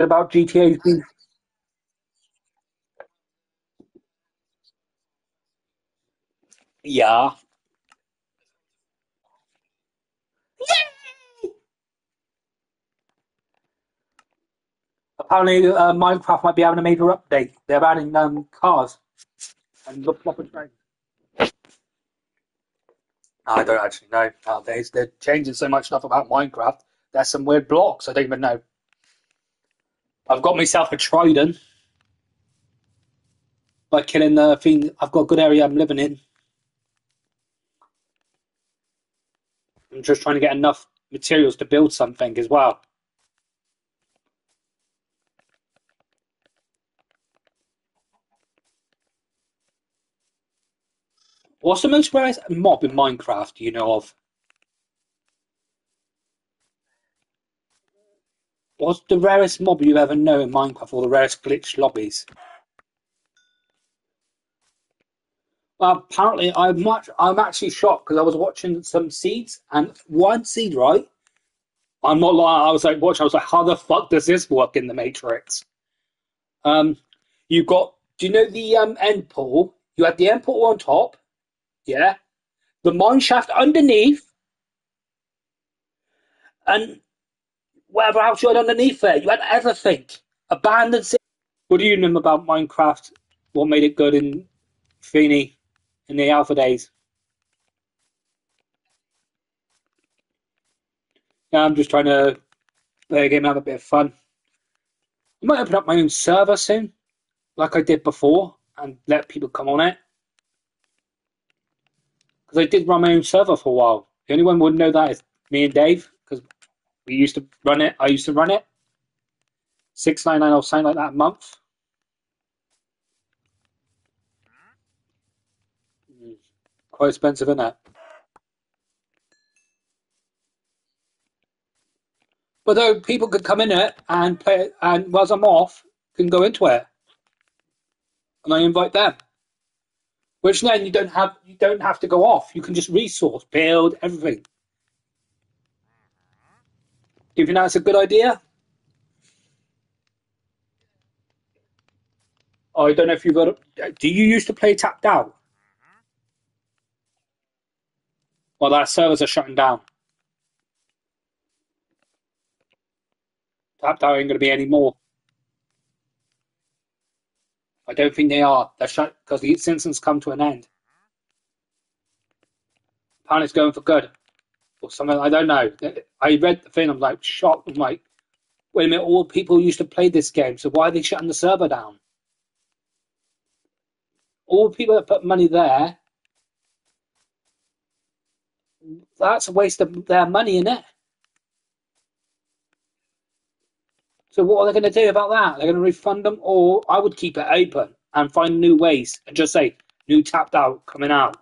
about GTA. Yeah. Yay! Apparently, uh, Minecraft might be having a major update. They're adding um, cars and the proper trains. I don't actually know nowadays. They're changing so much stuff about Minecraft. There's some weird blocks. I don't even know. I've got myself a trident by killing the thing. I've got a good area I'm living in. I'm just trying to get enough materials to build something as well. What's the most rarest mob in Minecraft you know of? What's the rarest mob you ever know in Minecraft or the rarest glitch lobbies? Well, apparently, I'm much, I'm actually shocked because I was watching some seeds and one seed, right? I'm not lying. I was like watching. I was like, how the fuck does this work in the Matrix? Um, you got. Do you know the um end portal? You had the end portal on top, yeah. The mine shaft underneath, and whatever else you had underneath there. You had everything. Abandoned city. What do you know about Minecraft? What made it good in Feeney in the alpha days? Yeah, I'm just trying to play a game and have a bit of fun. I might open up my own server soon, like I did before, and let people come on it. Because I did run my own server for a while. The only one who would know that is me and Dave, we used to run it. I used to run it. Six nine nine or something like that a month. Quite expensive, isn't it? But though people could come in it and play it, and whilst I'm off, can go into it, and I invite them. Which then you don't have you don't have to go off. You can just resource, build everything. Do you think that's a good idea? I don't know if you've got. Do you used to play Tapped Out? Well, that servers are shutting down. Tapped Out ain't going to be any more. I don't think they are. They're shut because the season's come to an end. Apparently, it's going for good or something. I don't know. I read the thing. I'm like shocked. I'm like, wait a minute. All people used to play this game, so why are they shutting the server down? All people that put money there, that's a waste of their money, in it? So what are they going to do about that? They're going to refund them, or I would keep it open and find new ways and just say new tapped out coming out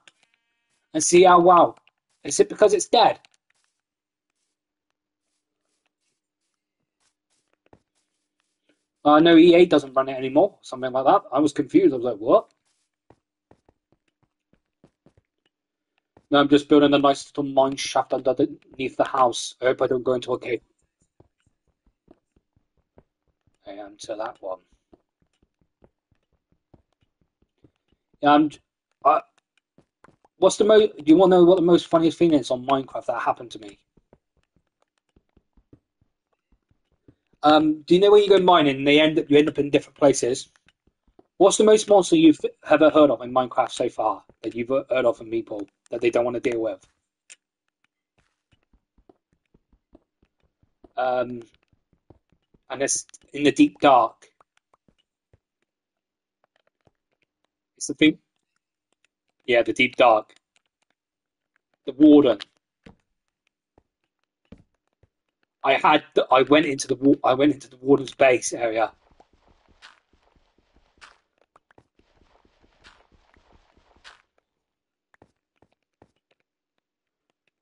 and see how well. Is it because it's dead? Uh, I know EA doesn't run it anymore, something like that. I was confused. I was like, what? No, I'm just building a nice little mine shaft underneath the house. I hope I don't go into a cave. Am to that one. And I, what's the most? Do you want to know what the most funniest thing is on Minecraft that happened to me? Um, do you know when you go mining and they end up you end up in different places? What's the most monster you've ever heard of in Minecraft so far that you've heard of from people that they don't want to deal with? Um, and it's in the deep dark. It's the thing. Yeah, the deep dark. The warden. I had. I went into the. I went into the warden's base area.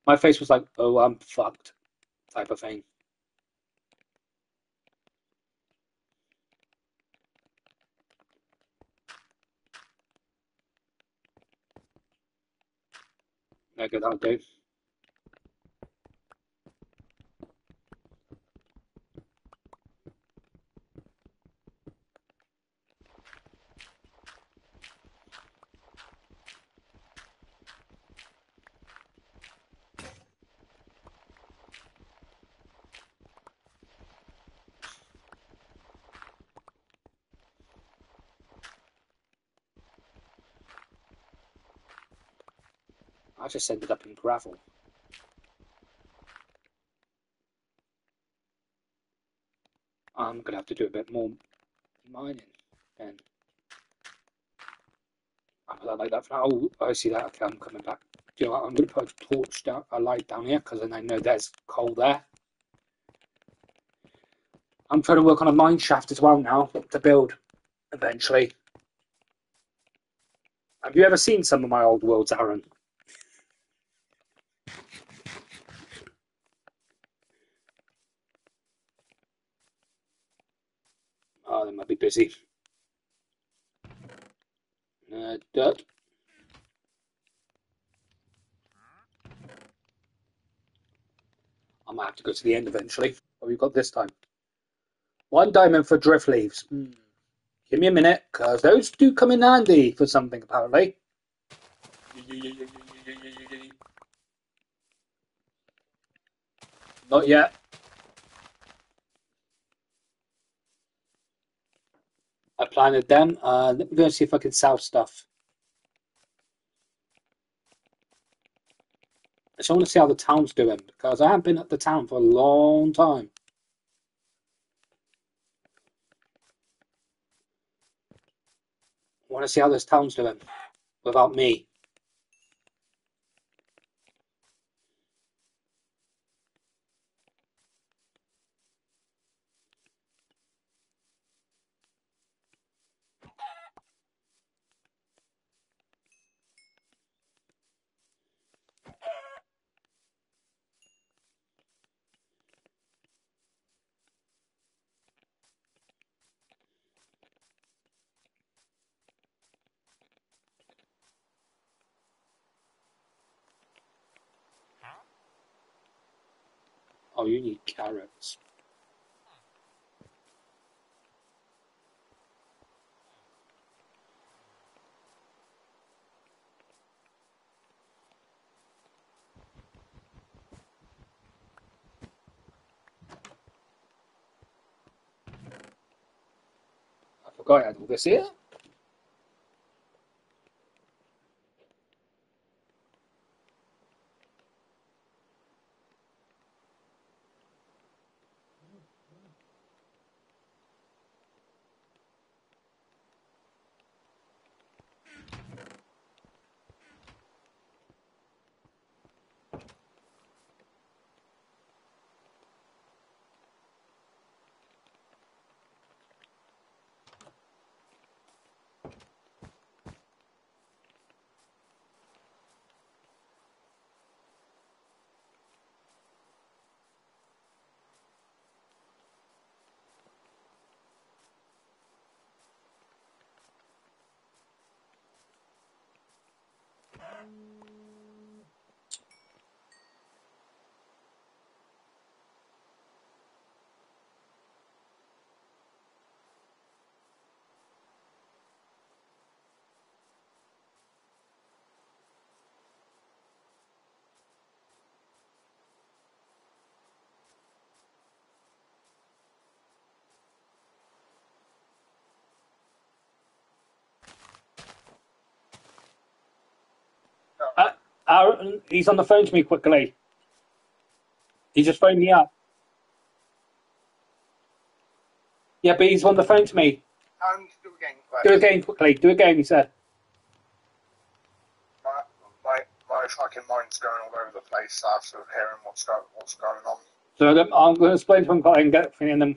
My face was like, "Oh, I'm fucked," type of thing. Okay, that'll do. Just ended up in gravel. I'm gonna have to do a bit more mining then. I put that like that for now. Oh, I see that. Okay, I'm coming back. Do you know what? I'm gonna put a torch down, a light down here, because then I know there's coal there. I'm trying to work on a mine shaft as well now to build eventually. Have you ever seen some of my old worlds, Aaron? Oh, they might be busy. Uh, dirt. I might have to go to the end eventually. What have we got this time? One diamond for drift leaves. Hmm. Give me a minute, because those do come in handy for something, apparently. Not yet. I planted them. Uh, let me go and see if I can sell stuff. I just want to see how the town's doing because I haven't been at the town for a long time. I want to see how this town's doing without me. Oh, you need carrots. I forgot Aaron, he's on the phone to me quickly. He just phoned me up. Yeah, but he's on the phone to me. And do again, Do it again quickly. Do it again, he said. My, my, my fucking mind's going all over the place after hearing what's, go, what's going on. So I'm going to explain to him and get everything in them.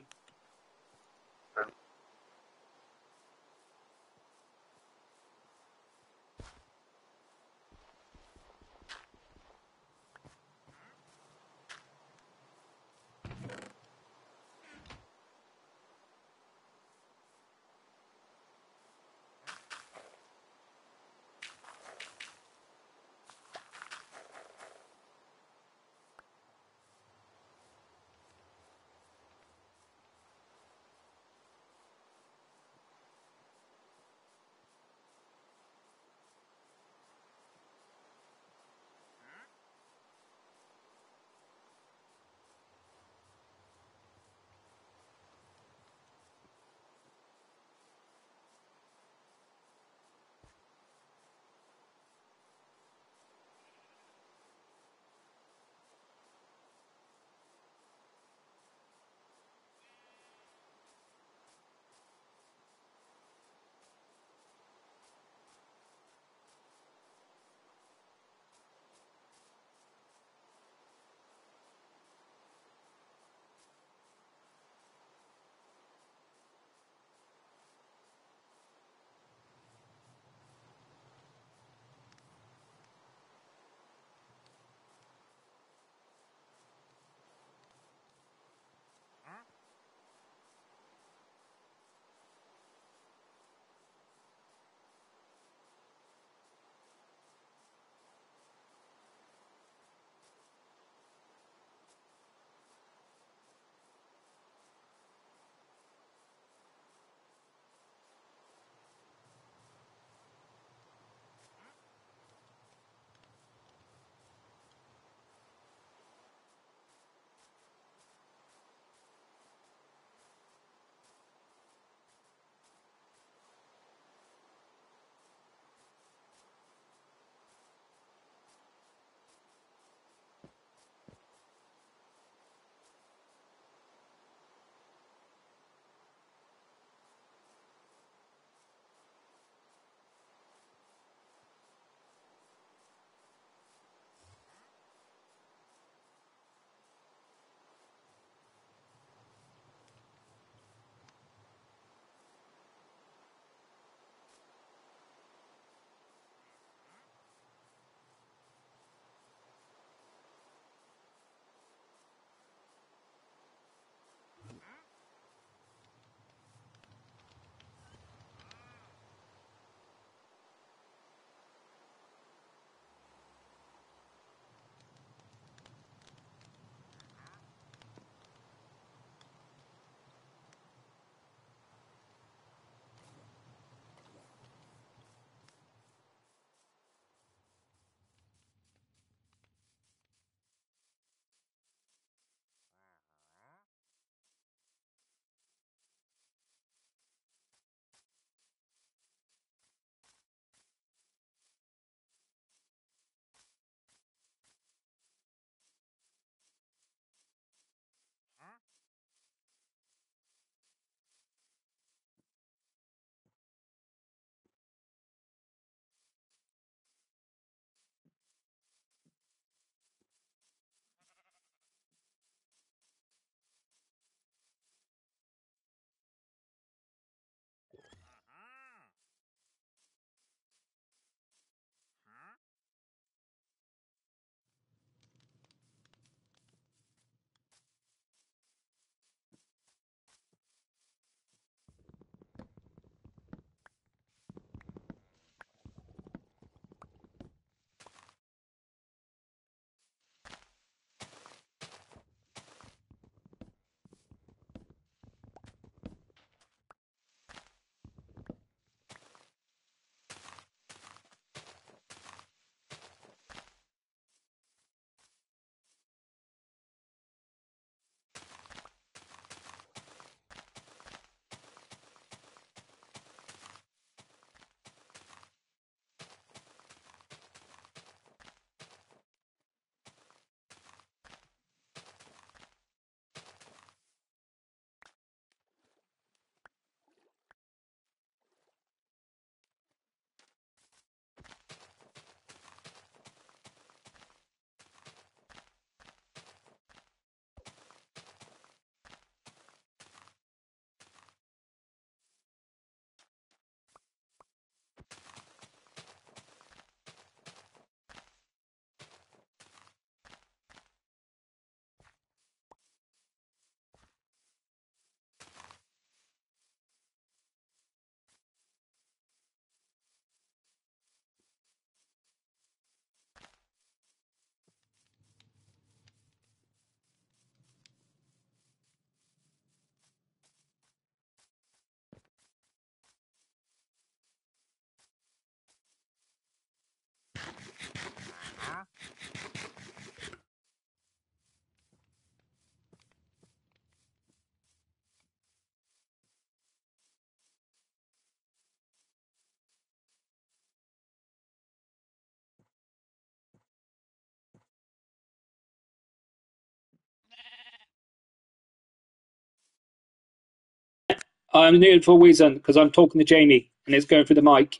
I'm muted for a reason because I'm talking to Jamie and it's going through the mic.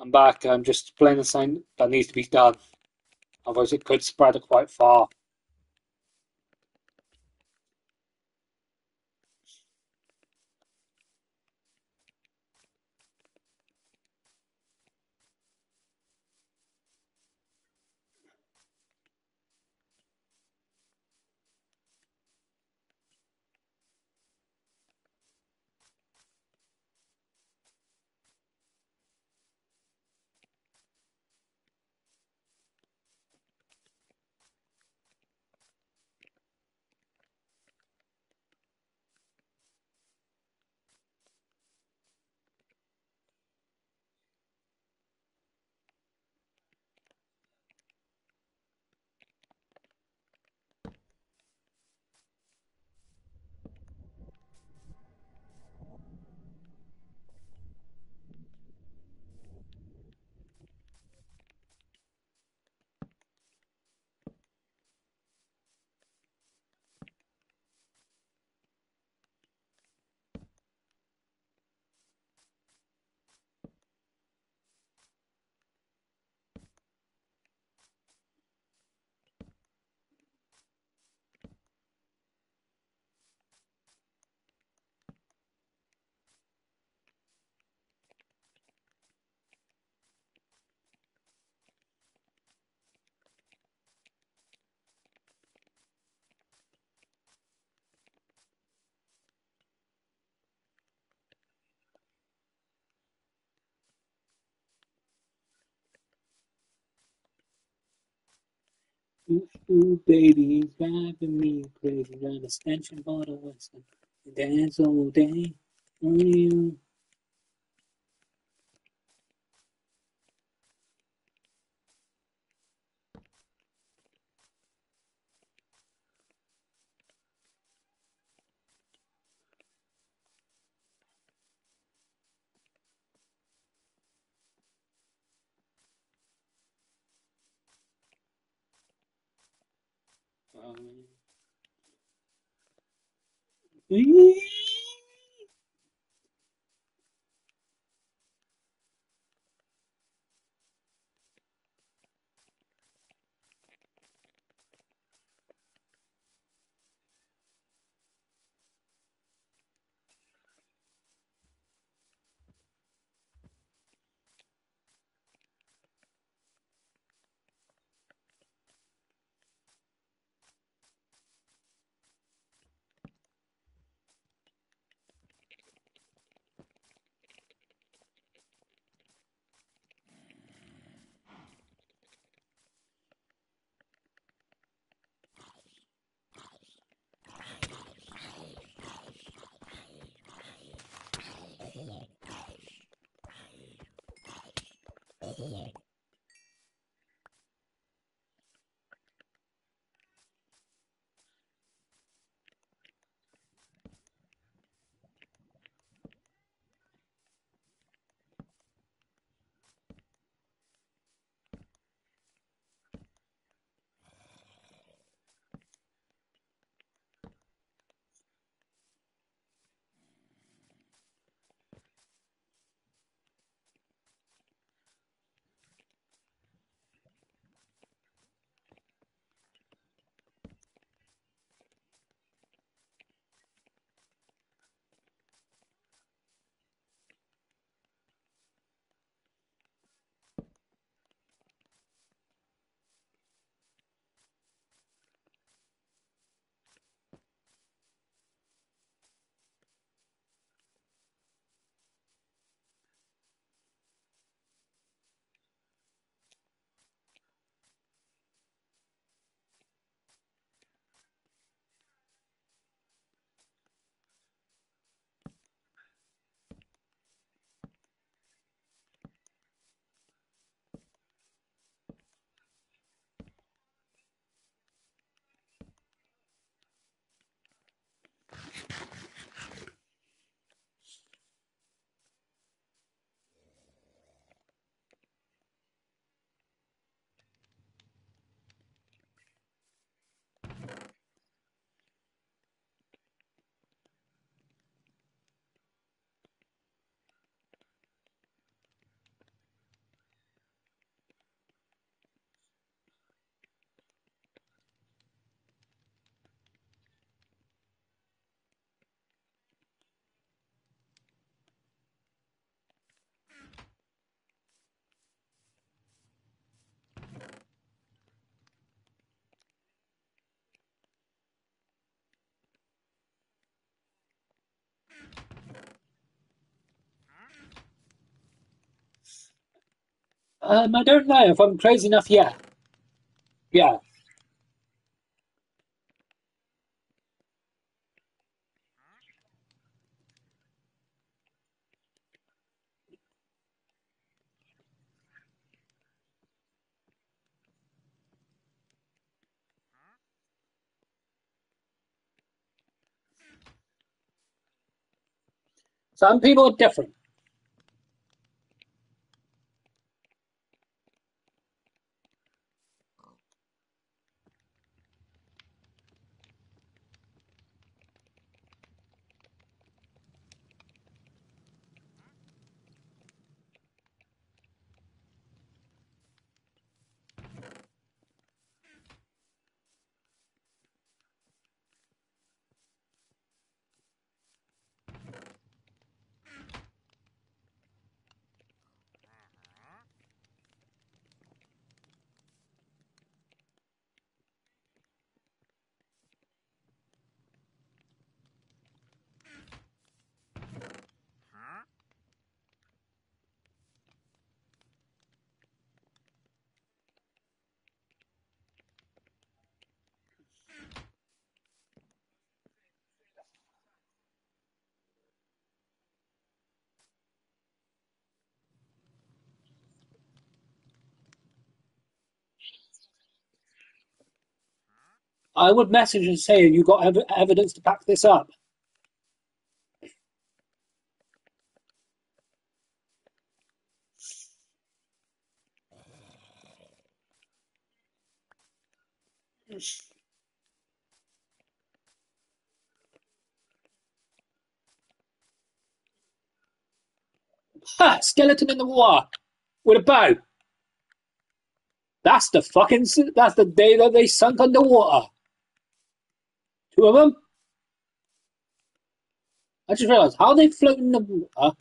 I'm back. I'm just playing the same that needs to be done. Otherwise, it could spread quite far. Ooh, ooh, baby, it's driving me crazy. Run a extension bottle Western. Dance all day. Only you. here. Um, I don't know if I'm crazy enough yet. Yeah. Some people are different. I would message and say, "You got ev- evidence to back this up?" Ha! Skeleton in the water with a bow. That's the fucking. That's the day that they sunk underwater. Two of them. I just realised how they float in the water.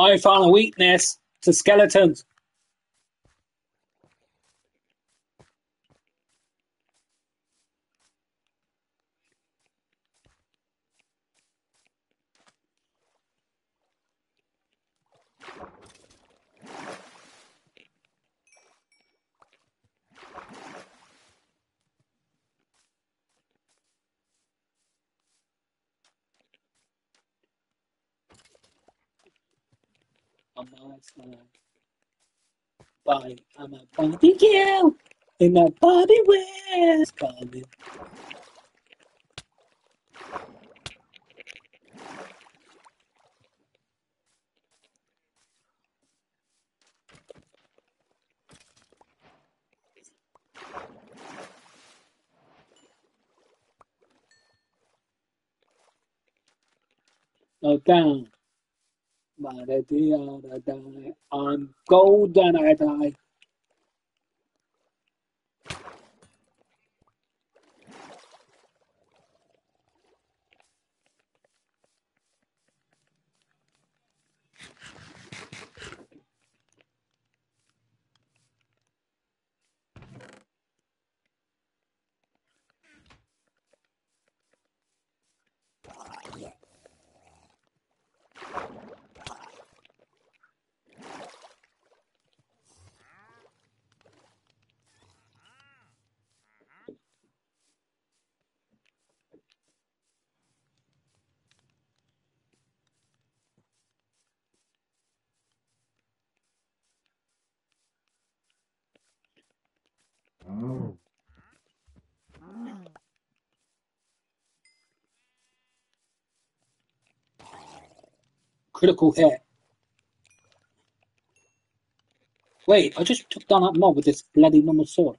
I found a weakness to skeletons. I'm a I'm a barbecue in my body wears coming. No down. I'm uh, golden, I die. Critical hit. Wait, I just took down that mob with this bloody normal sword.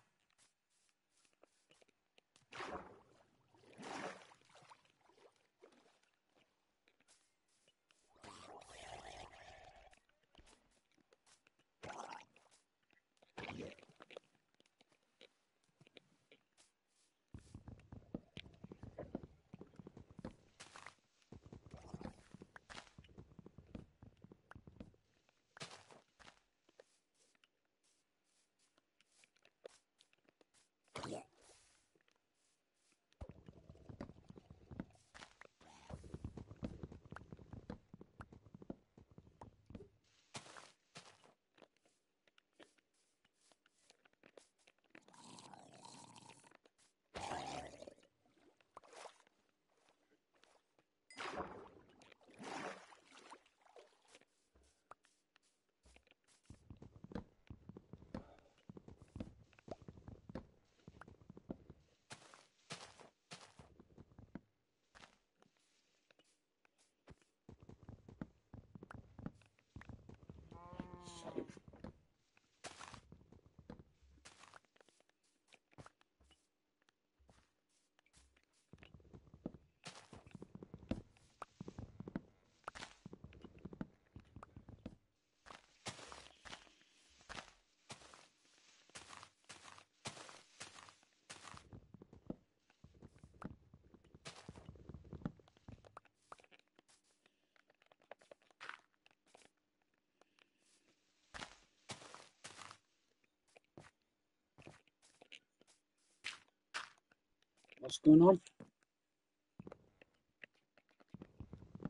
What's going on?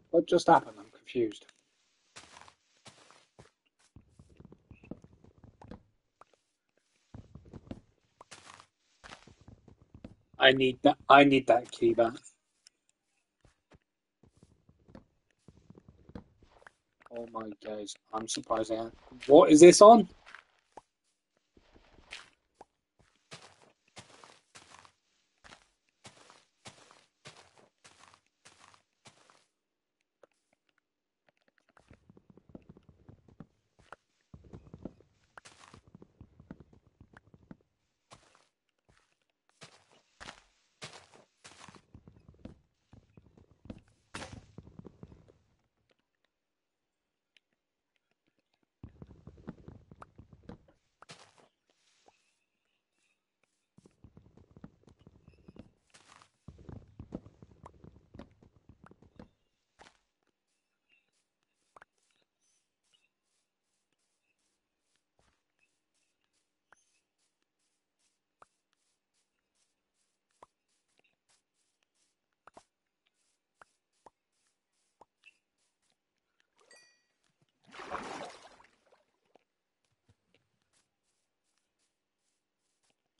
What just happened? I'm confused. I need that. I need that key back. Oh my days! I'm surprised. I what is this on?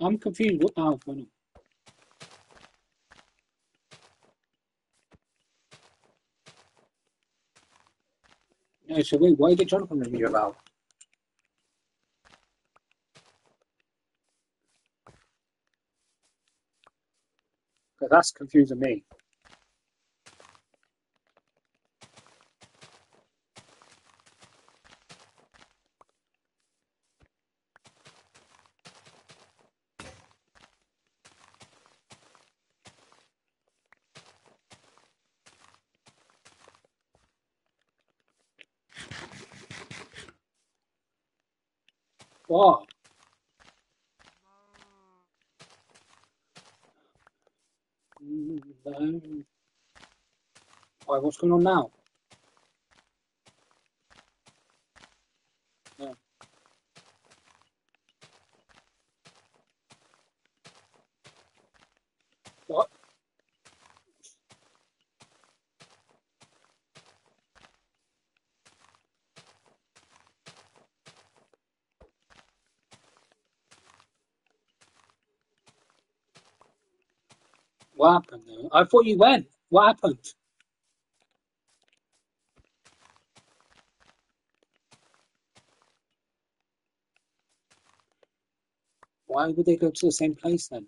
I'm confused. What hell's going on? Yeah, so wait, why did Jonathan you about? Because that's confusing me. What? Mm, No. Why, what's going on now? What? What happened? I thought you went. What happened? Why would they go to the same place then?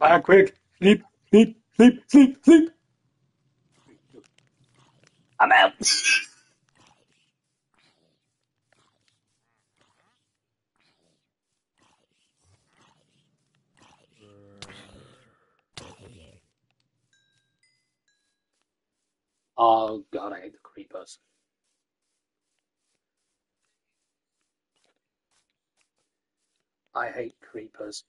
Fire quick. Sleep, sleep, sleep, sleep, sleep. I'm out. Oh god, I hate the creepers. I hate creepers.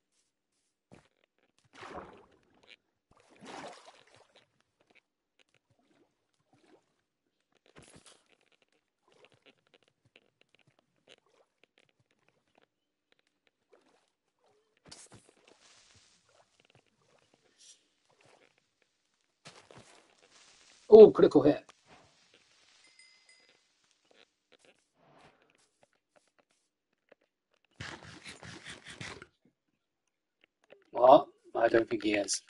Critical hit. Well, I don't think he is.